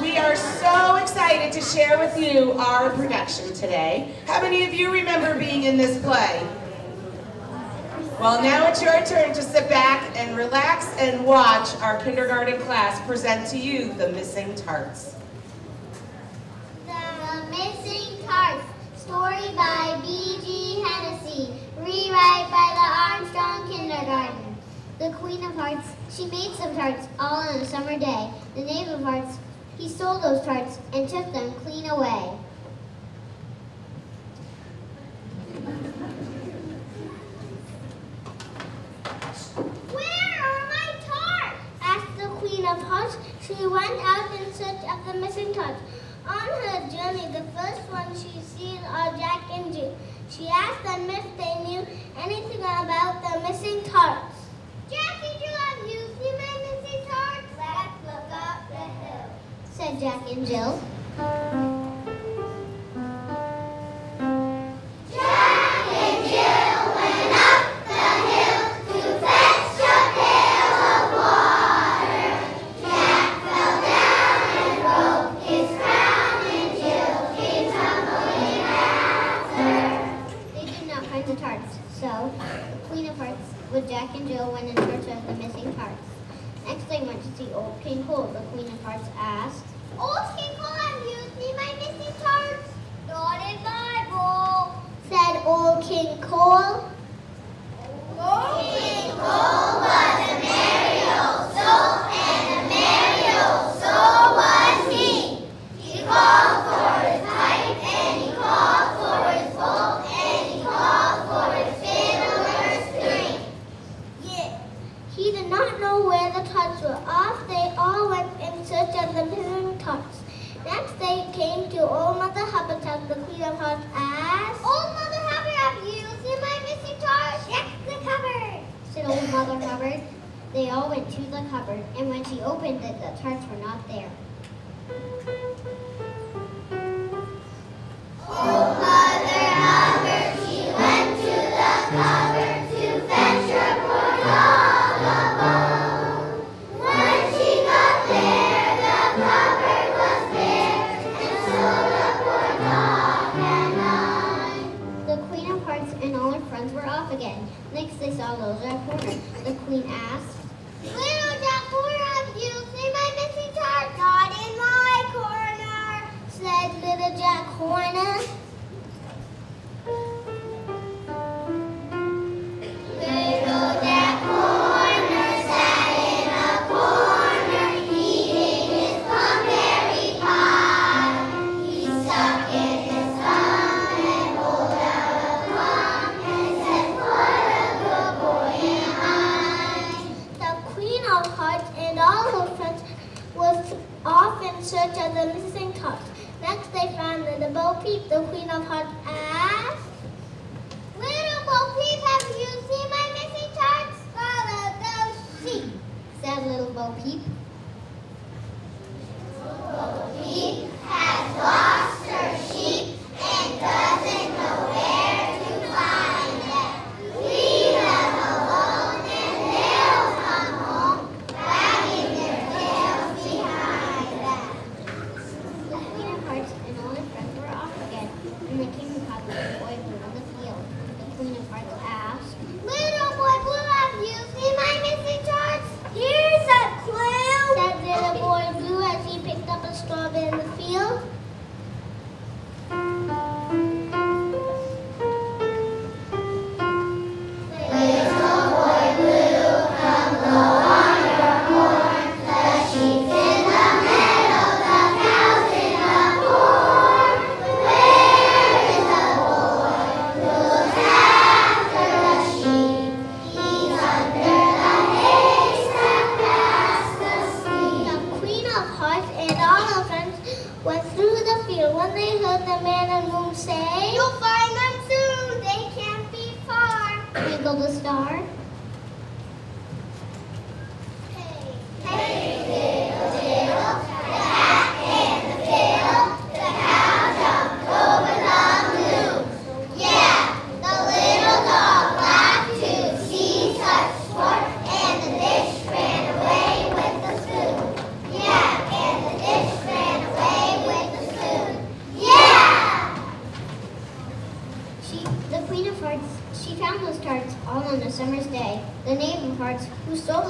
We are so excited to share with you our production today. How many of you remember being in this play? Well, now it's your turn to sit back and relax and watch our kindergarten class present to you The Missing Tarts. The Missing Tarts, story by B.G. Hennessy, rewrite by the Armstrong Kindergarten. The Queen of Hearts, she made some tarts all on a summer day. The Knave of Hearts, he stole those tarts and took them clean away. Where are my tarts? asked the Queen of Hearts. She went out in search of the missing tarts. On her journey, the first one she sees are Jack and Jill. She asked them if they knew anything about the missing tarts. Jack Jack and Jill. came to Old Mother Hubbardtub, the Queen of Hearts, asked, Old Mother Hubbard, you see my missing charge? Check the cupboard, said Old Mother Hubbard. They all went to the cupboard, and when she opened it, the tarts were not there. asked,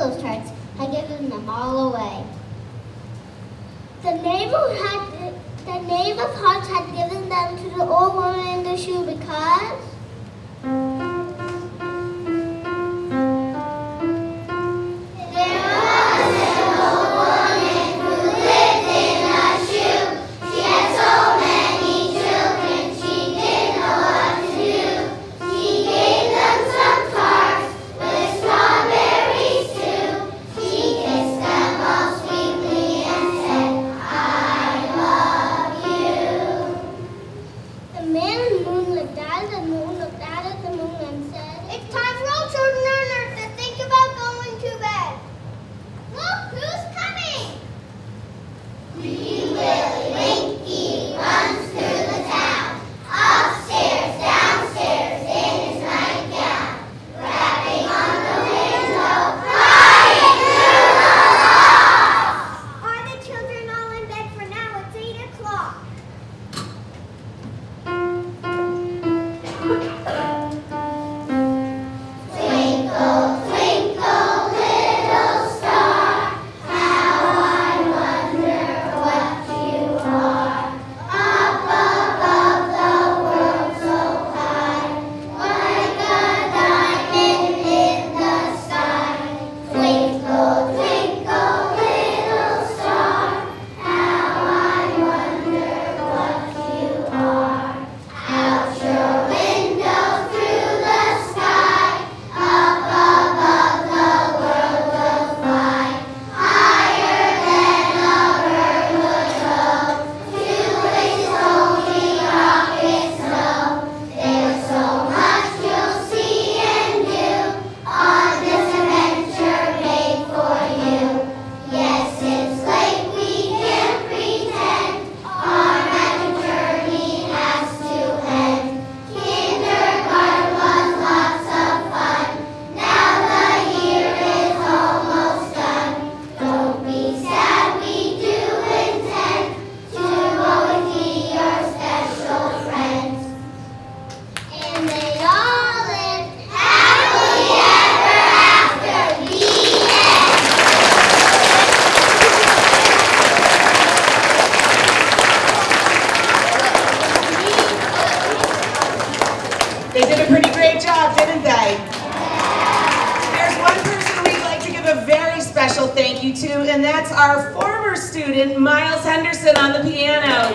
postcards. I've given them all away. The neighbor had the of hearts had given them to the old woman in the shoe because haven't? There's one person we'd like to give a very special thank you to, and that's our former student, Miles Henderson on the piano.